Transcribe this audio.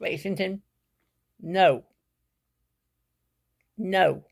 Washington, No. No.